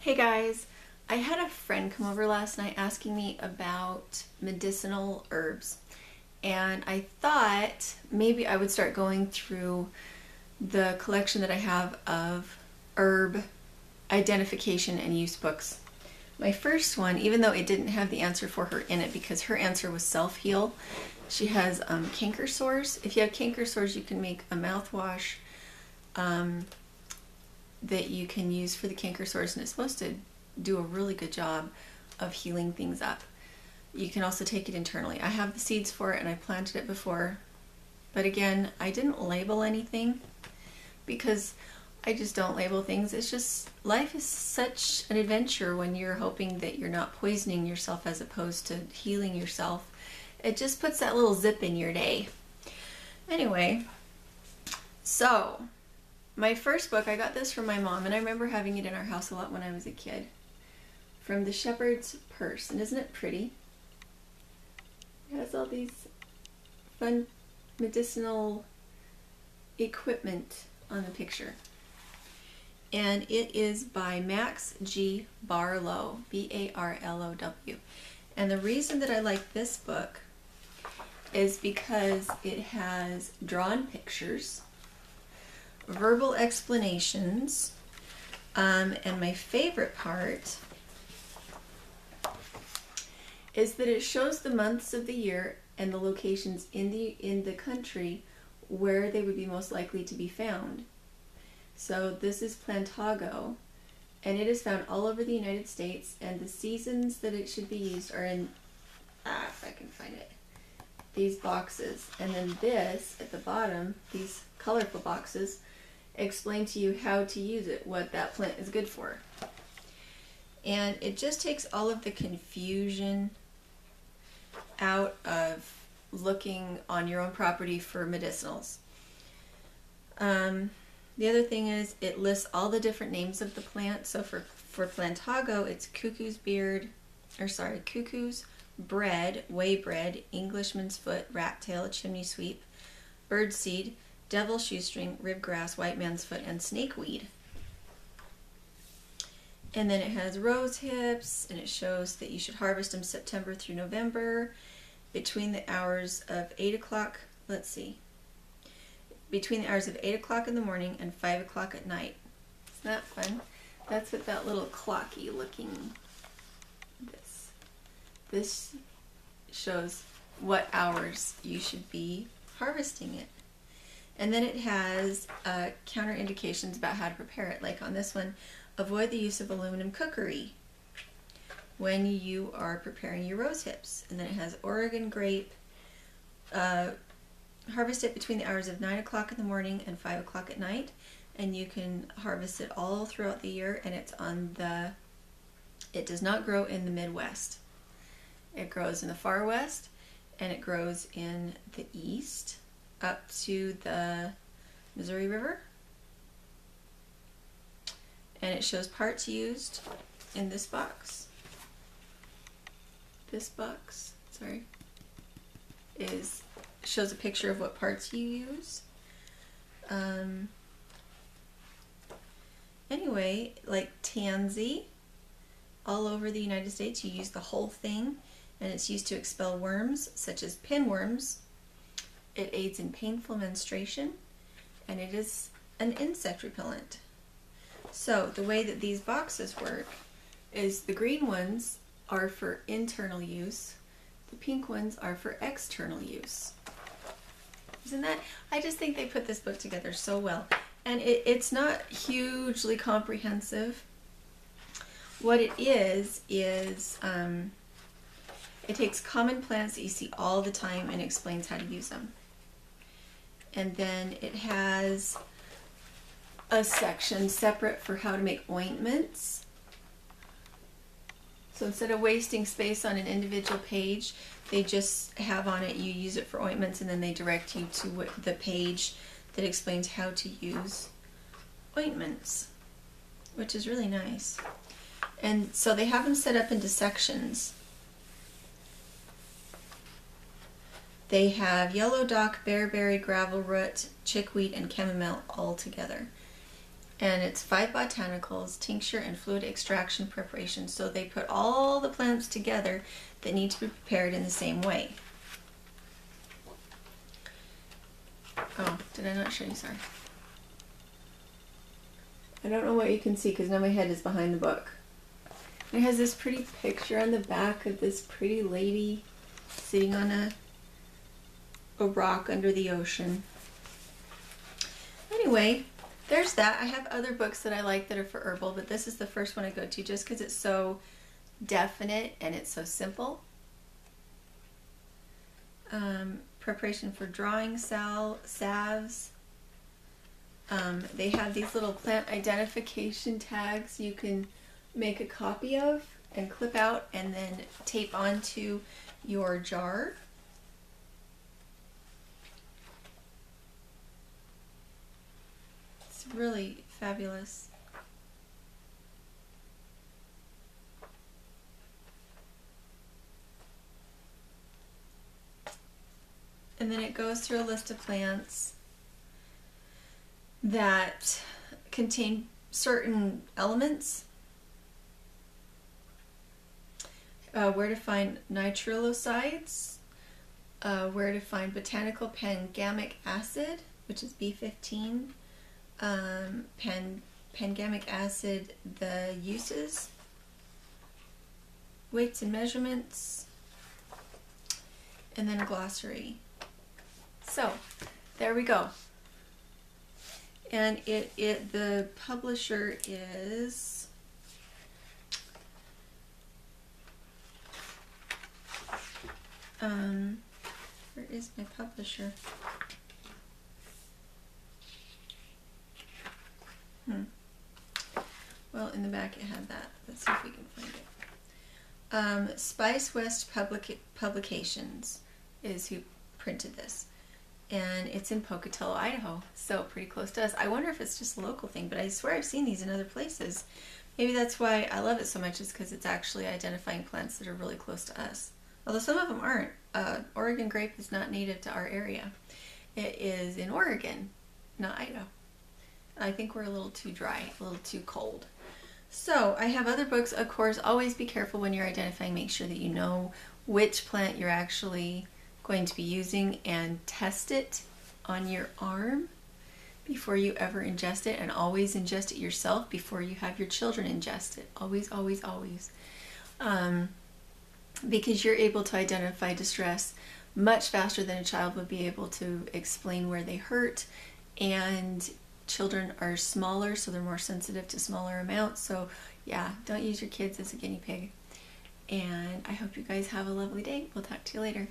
Hey guys, I had a friend come over last night asking me about medicinal herbs, and I thought maybe I would start going through the collection that I have of herb identification and use books. My first one, even though it didn't have the answer for her in it because her answer was self heal, she has um, canker sores. If you have canker sores, you can make a mouthwash. Um, that you can use for the canker sores and it's supposed to do a really good job of healing things up. You can also take it internally. I have the seeds for it and I planted it before, but again, I didn't label anything because I just don't label things. It's just life is such an adventure when you're hoping that you're not poisoning yourself as opposed to healing yourself. It just puts that little zip in your day. Anyway, so my first book, I got this from my mom, and I remember having it in our house a lot when I was a kid. From The Shepherd's Purse. And isn't it pretty? It has all these fun medicinal equipment on the picture. And it is by Max G. Barlow, B A R L O W. And the reason that I like this book is because it has drawn pictures verbal explanations. Um, and my favorite part is that it shows the months of the year and the locations in the in the country where they would be most likely to be found. So this is Plantago, and it is found all over the United States, and the seasons that it should be used are in, ah, if I can find it, these boxes. And then this, at the bottom, these colorful boxes, explain to you how to use it, what that plant is good for. And it just takes all of the confusion out of looking on your own property for medicinals. Um, the other thing is it lists all the different names of the plant. So for, for Plantago, it's cuckoo's beard, or sorry, cuckoo's bread, way bread, Englishman's foot, rat tail, chimney sweep, bird seed, devil shoestring, ribgrass, white man's foot, and snakeweed. And then it has rose hips, and it shows that you should harvest them September through November between the hours of 8 o'clock, let's see, between the hours of 8 o'clock in the morning and 5 o'clock at night. Isn't that fun? That's what that little clocky looking, this, this shows what hours you should be harvesting it. And then it has uh, counter indications about how to prepare it. Like on this one, avoid the use of aluminum cookery when you are preparing your rose hips. And then it has Oregon grape. Uh, harvest it between the hours of 9 o'clock in the morning and 5 o'clock at night. And you can harvest it all throughout the year. And it's on the, it does not grow in the Midwest. It grows in the far west and it grows in the east up to the Missouri River. And it shows parts used in this box. This box, sorry, is shows a picture of what parts you use. Um, anyway, like tansy, all over the United States, you use the whole thing, and it's used to expel worms such as pinworms, it aids in painful menstruation and it is an insect repellent. So the way that these boxes work is the green ones are for internal use, the pink ones are for external use. Isn't that? I just think they put this book together so well. And it, it's not hugely comprehensive. What it is, is um, it takes common plants that you see all the time and explains how to use them and then it has a section separate for how to make ointments. So instead of wasting space on an individual page, they just have on it you use it for ointments and then they direct you to the page that explains how to use ointments, which is really nice. And so they have them set up into sections. They have yellow dock, bearberry, gravel root, chickweed, and chamomile all together. and it's five botanicals, tincture, and fluid extraction preparation. So they put all the plants together that need to be prepared in the same way. Oh, did I not show you? Sorry. I don't know what you can see because now my head is behind the book. It has this pretty picture on the back of this pretty lady sitting on a, a rock under the ocean. Anyway, there's that. I have other books that I like that are for herbal, but this is the first one I go to just because it's so definite and it's so simple. Um, preparation for drawing sal salves. Um, they have these little plant identification tags you can make a copy of and clip out and then tape onto your jar. It's really fabulous. And then it goes through a list of plants that contain certain elements. Uh, where to find nitrilosides, uh, where to find botanical pangamic acid, which is B15, um, pan, pangamic acid, the uses, weights and measurements, and then a glossary. So, there we go. And it, it the publisher is um where is my publisher? Hmm. Well, in the back it had that. Let's see if we can find it. Um, Spice West Public Publications is who printed this and it's in Pocatello, Idaho, so pretty close to us. I wonder if it's just a local thing, but I swear I've seen these in other places. Maybe that's why I love it so much, is because it's actually identifying plants that are really close to us. Although some of them aren't. Uh, Oregon grape is not native to our area. It is in Oregon, not Idaho. I think we're a little too dry, a little too cold. So I have other books. Of course, always be careful when you're identifying. Make sure that you know which plant you're actually going to be using and test it on your arm before you ever ingest it and always ingest it yourself before you have your children ingest it. Always, always, always. Um, because you're able to identify distress much faster than a child would be able to explain where they hurt and children are smaller so they're more sensitive to smaller amounts. So yeah don't use your kids as a guinea pig. And I hope you guys have a lovely day. We'll talk to you later